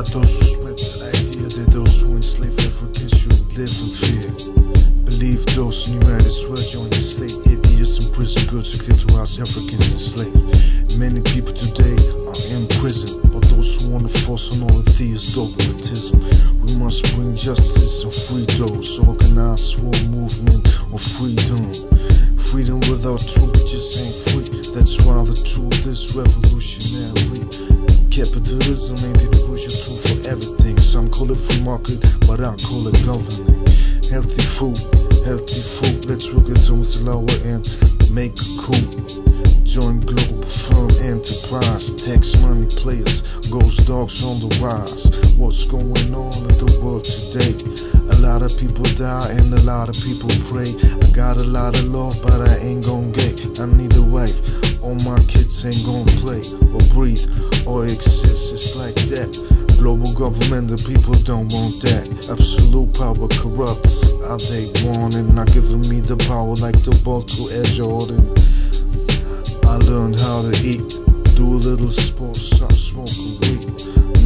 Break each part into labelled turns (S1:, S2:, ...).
S1: got those who sweat the idea that those who um enslave Africans should live in fear. Believe those in United Swear join the state, idiots and prison goods clear to us Africans enslaved. Many people today are in prison, but those who want to force on all atheist dogmatism. We must bring justice and free those, organize a movement of freedom. Freedom without truth just ain't free. That's why the truth is revolutionary. Capitalism ain't crucial tool for everything. Some call it free market, but I call it governing. Healthy food, healthy food. Let's work it towards the lower end. Make a coup. Join Globalfirm enterprise. Tax money players, GhostDogz on the rise. What's going on in the world today? A lot of people die and a lot of people pray. I got a lot of love, but I ain't gon' get. I need a wife. All my kids ain't gon' play or breathe or exist. It's like that. Global government, the people don't want that. Absolute power corrupts. Are they wanting? Not giving me the power like the ball to Air Jordan. I learned how to eat, do a little sports, stop smoking.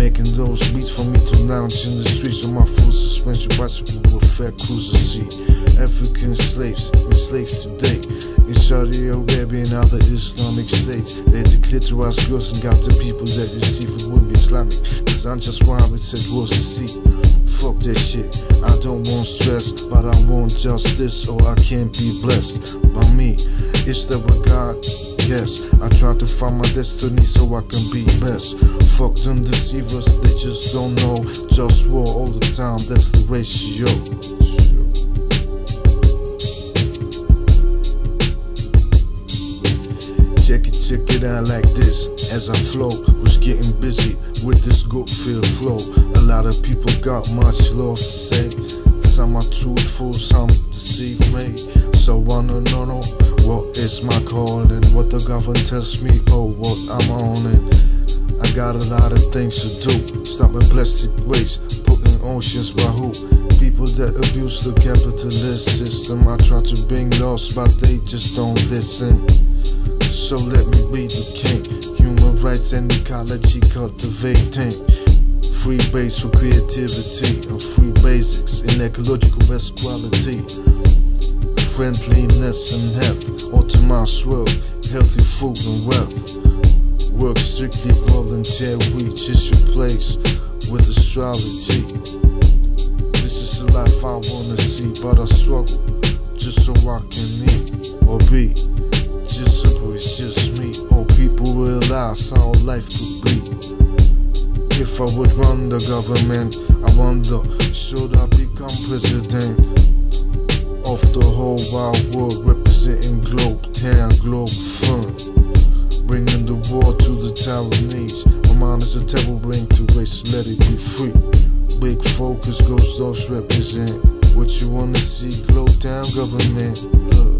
S1: Making those beats for me to lounge in the streets on my full suspension bicycle with fat cruiser seat. African slaves enslaved today in Saudi Arabia and other Islamic states. They declared to us girls and got the people that deceive it wouldn't be Islamic. Cause I'm just it said was to see. Fuck that shit. I don't want stress, but I want justice or I can't be blessed by me. Is that what God? Yes, I try to find my destiny so I can be best. Fuck them deceivers, they just don't know. Just war all the time, that's the ratio. Check it, check it out like this. As I flow, was getting busy with this good feel flow. A lot of people got much love to say. Some are truthful, some deceive me. So I don't know what is my calling, what the government tells me, oh what I'm on it. I got a lot of things to do. Stop Stopping plastic waste, putting oceans by who? People that abuse the capitalist system. I try to bring laws, but they just don't listen. So let me be the king. Human rights and ecology cultivating. Free base for creativity and free basics in ecological best quality. Friendliness and health, optimized world, healthy food and wealth. Work strictly volunteer, reach is place with astrology. This is the life I wanna see, but I struggle just so I can eat or be. Just simple, it's just me. All people realize how life could be. If I would run the government, I wonder, should I become president of the whole wide world, representing Globe Town, Globe Fun, bringing the war to the Taiwanese. My mind is a table ring to waste, let it be free. Big focus goes those represent what you wanna see, Globetown government. Look.